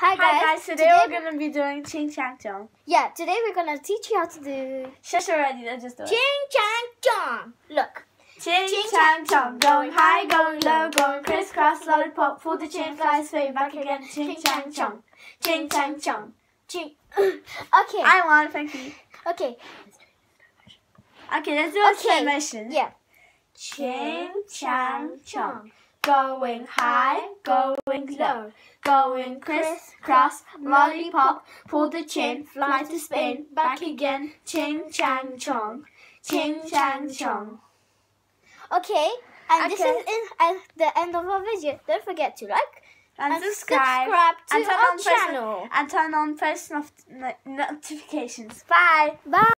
Hi guys. Hi guys, today, we're gonna be doing Ching Chang Chong. Yeah, today we're gonna teach you how to do Shush already, let's just do it. Ching Chang Chong. Look. Ching Chang Chong, going high, going low, going crisscross, lollipop, pull the chin, fly straight back again. Ching Chang Chong, Ching Chang Chong. Ching. okay. I won, thank you. okay. Okay, let's do a Okay. motion. Yeah. Ching Chang Chong, going high, going low, going crisscross, lollipop, pull the chin, fly to spin, back again. Ching Chang Chong, Ching Chang Chong. Okay. And this is in, at the end of our video. Don't forget to like And, and subscribe, subscribe to and turn our on channel. and turn on post not- no- notifications. Bye. Bye.